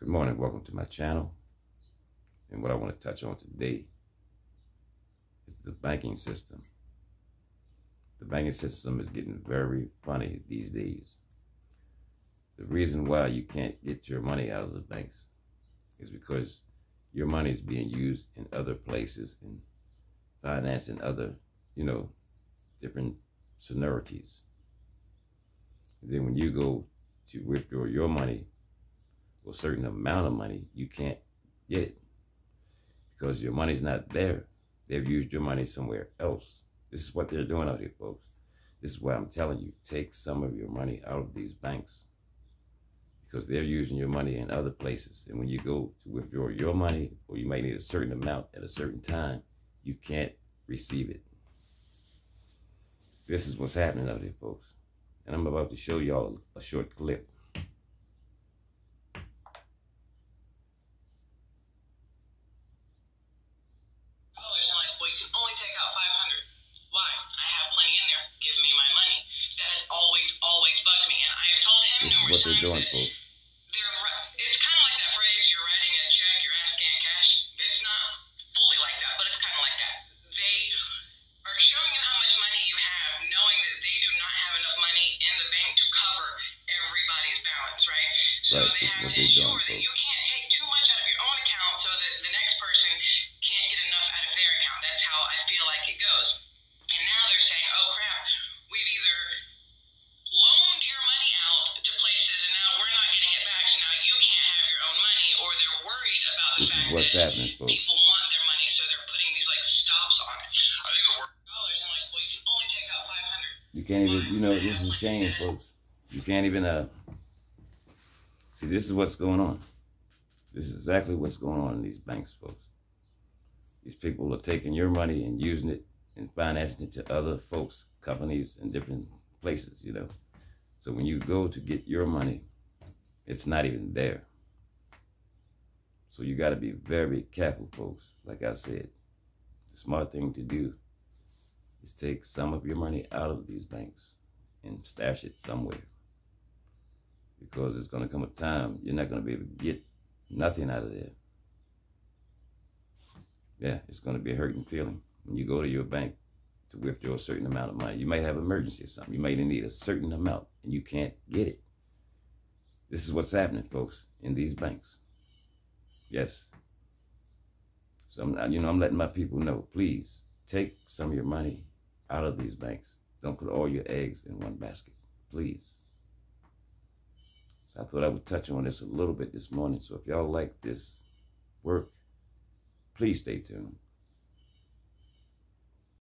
Good morning, welcome to my channel. And what I want to touch on today is the banking system. The banking system is getting very funny these days. The reason why you can't get your money out of the banks is because your money is being used in other places and financed in other, you know, different sonorities. And then when you go to withdraw your money or a certain amount of money, you can't get it because your money's not there. They've used your money somewhere else. This is what they're doing out here, folks. This is why I'm telling you, take some of your money out of these banks because they're using your money in other places. And when you go to withdraw your money, or you may need a certain amount at a certain time, you can't receive it. This is what's happening out here, folks. And I'm about to show y'all a short clip. dollars. I'm like, well, you can only take out 500. Why? I have plenty in there. Give me my money. That has always, always bugged me. And I have told him This is numerous what they're doing, folks. they're it's kind of like that phrase, you're writing a check, you're asking cash. It's not fully like that, but it's kind of like that. They are showing you how much money you have, knowing that they do not have enough money in the bank to cover everybody's balance, right? So Right, they have to doing, that folks. you can't take too much out of your own account so that the next person can't get enough out of their account. That's how I feel like it goes. And now they're saying, oh crap, we've either loaned your money out to places and now we're not getting it back, so now you can't have your own money, or they're worried about the This is fact what's happening, folks. people want their money, so they're putting these like stops on it. I think it works. Dollars, I'm like, well, you can only take out 500. You can't even, you know, this is a shame, folks. You can't even, uh, see, this is what's going on. This is exactly what's going on in these banks, folks. These people are taking your money and using it and financing it to other folks, companies, and different places, you know. So when you go to get your money, it's not even there. So you got to be very careful, folks. Like I said, the smart thing to do is take some of your money out of these banks and stash it somewhere. Because it's going to come a time you're not going to be able to get nothing out of there. Yeah, it's going to be a hurting feeling when you go to your bank to withdraw a certain amount of money. You might have emergency or something. You might need a certain amount and you can't get it. This is what's happening, folks, in these banks. Yes. So I'm, you know, I'm letting my people know, please take some of your money out of these banks. Don't put all your eggs in one basket, please. So I thought I would touch on this a little bit this morning. So if y'all like this work, please stay tuned.